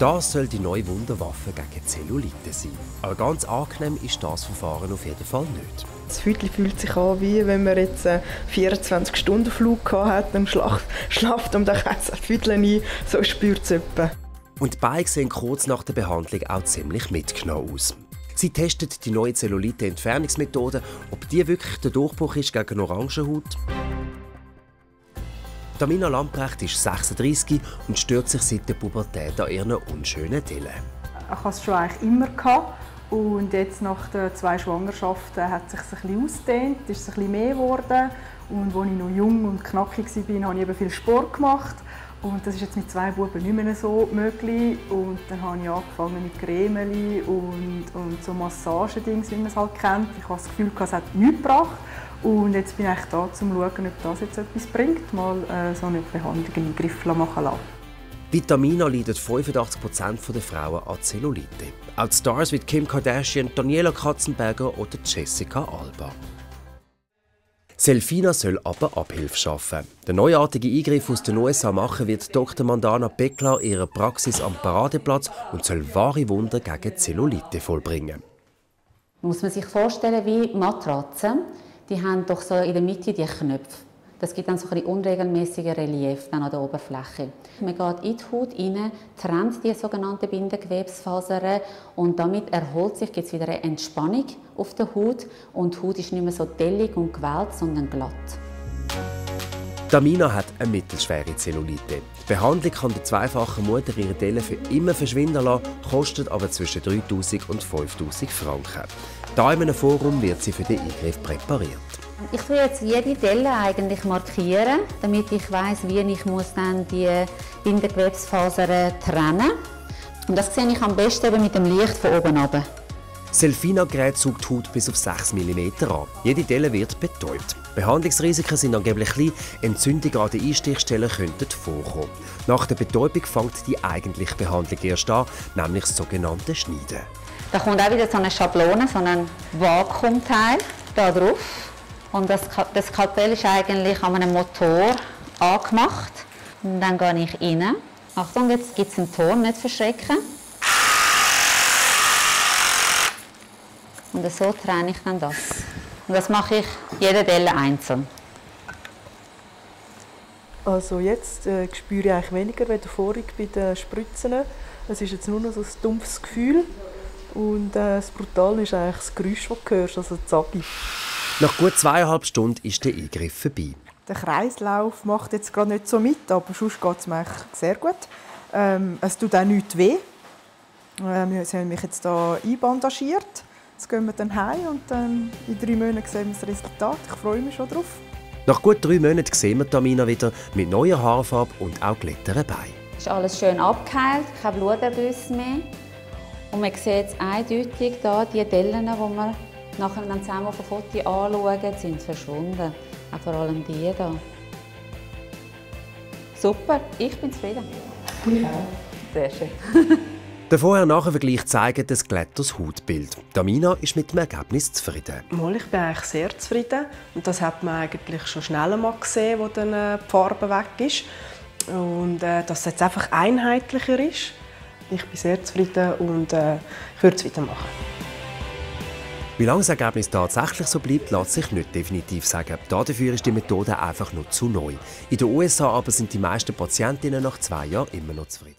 Das soll die neue Wunderwaffe gegen Zellulite sein. Aber ganz angenehm ist das Verfahren auf jeden Fall nicht. Das Viertel fühlt sich an, wie wenn man jetzt einen 24-Stunden-Flug hat, dann schlaft um den Viertel ein, so spürt es etwa. Und die Beine sehen kurz nach der Behandlung auch ziemlich mitgenommen aus. Sie testet die neue Zellulite-Entfernungsmethode, ob die wirklich der Durchbruch ist gegen Orangenhaut. Tamina Lamprecht ist 36 und stört sich seit der Pubertät an ihren unschönen Dellen. Ich hatte es schon eigentlich immer. Gehabt. Und jetzt nach den zwei Schwangerschaften hat es sich ein bisschen ausgedehnt, ist es ein bisschen mehr geworden. Und als ich noch jung und knackig war, habe ich eben viel Sport gemacht. Und das ist jetzt mit zwei Buben nicht mehr so möglich. Und dann habe ich angefangen mit Cremeli und, und so Massagedings, wie man es halt kennt. Ich habe das Gefühl, es hat nichts gebracht. Und jetzt bin ich da, um zu schauen, ob das jetzt etwas bringt, mal äh, so eine Behandlung in Griff machen lassen. Vitamina leiden 85% der Frauen an Zellulite. Auch Stars wie Kim Kardashian, Daniela Katzenberger oder Jessica Alba. Selfina soll aber Abhilfe schaffen. Der neuartige Eingriff aus den USA machen wird Dr. Mandana Beckler ihre Praxis am Paradeplatz und soll wahre Wunder gegen Zellulite vollbringen. Muss man sich vorstellen wie Matratzen die haben doch so in der Mitte die Knöpfe. Das gibt dann so ein unregelmäßige Relief dann an der Oberfläche. Man geht in die Haut rein, trennt die sogenannten Bindegewebsfasern und damit erholt sich jetzt wieder eine Entspannung auf der Haut und die Haut ist nicht mehr so dellig und gewellt, sondern glatt. Damina hat eine mittelschwere Zellulite. Die Behandlung kann der zweifachen Mutter ihre Dellen für immer verschwinden lassen, kostet aber zwischen 3000 und 5000 Franken. Da in einem Forum wird sie für den Eingriff präpariert. Ich tue jetzt jede Delle eigentlich markieren, damit ich weiß, wie ich muss dann die Bindegewebsfasern trennen. Und das sehe ich am besten mit dem Licht von oben runter. Selfina-Gerät saugt Haut bis auf 6 mm an. Jede Delle wird betäubt. Behandlungsrisiken sind angeblich klein, Entzündungen an den Einstichstellen könnten vorkommen. Nach der Betäubung fängt die eigentliche Behandlung erst an, nämlich das sogenannte Schneiden. Da kommt auch wieder so eine Schablone, so ein Vakuumteil da drauf. Und das, das Skalpell ist eigentlich an einem Motor angemacht. Und dann gehe ich rein. Achtung, jetzt gibt es einen Ton, nicht verschrecken. Und so trenne ich dann das. Und das mache ich jede Delle einzeln. Also jetzt äh, spüre ich eigentlich weniger als vorhin bei den Spritzen. Es ist jetzt nur noch so ein dumpfes Gefühl. Und äh, das Brutale ist eigentlich das Geräusch, das du hörst, also Zagi. Nach gut zweieinhalb Stunden ist der Eingriff vorbei. Der Kreislauf macht jetzt gerade nicht so mit, aber sonst geht es mir sehr gut. Ähm, es tut auch nichts weh. Ähm, sie haben mich jetzt hier einbandagiert. Jetzt gehen wir dann heim und dann in drei Monaten sehen wir das Resultat. Ich freue mich schon drauf. Nach gut drei Monaten sehen wir Tamina wieder mit neuer Haarfarbe und auch glitteren Beinen. Es ist alles schön abgeheilt, kein Bluterguss mehr. Und man sieht jetzt eindeutig hier, die Dellen, die wir nachher dann zusammen auf dem Foto anschauen, sind verschwunden. Auch vor allem die hier. Super, ich bin zufrieden. Ja. Sehr schön. Der Vorher-Nachher-Vergleich zeigt ein glätteres Hautbild. Damina ist mit dem Ergebnis zufrieden. Mal, ich bin eigentlich sehr zufrieden. Und das hat man eigentlich schon schnell mal gesehen, wo dann äh, die Farbe weg ist. Und äh, dass es jetzt einfach einheitlicher ist. Ich bin sehr zufrieden und äh, ich würde es wieder machen. Wie lange das Ergebnis tatsächlich so bleibt, lässt sich nicht definitiv sagen. Dafür ist die Methode einfach nur zu neu. In den USA aber sind die meisten Patientinnen nach zwei Jahren immer noch zufrieden.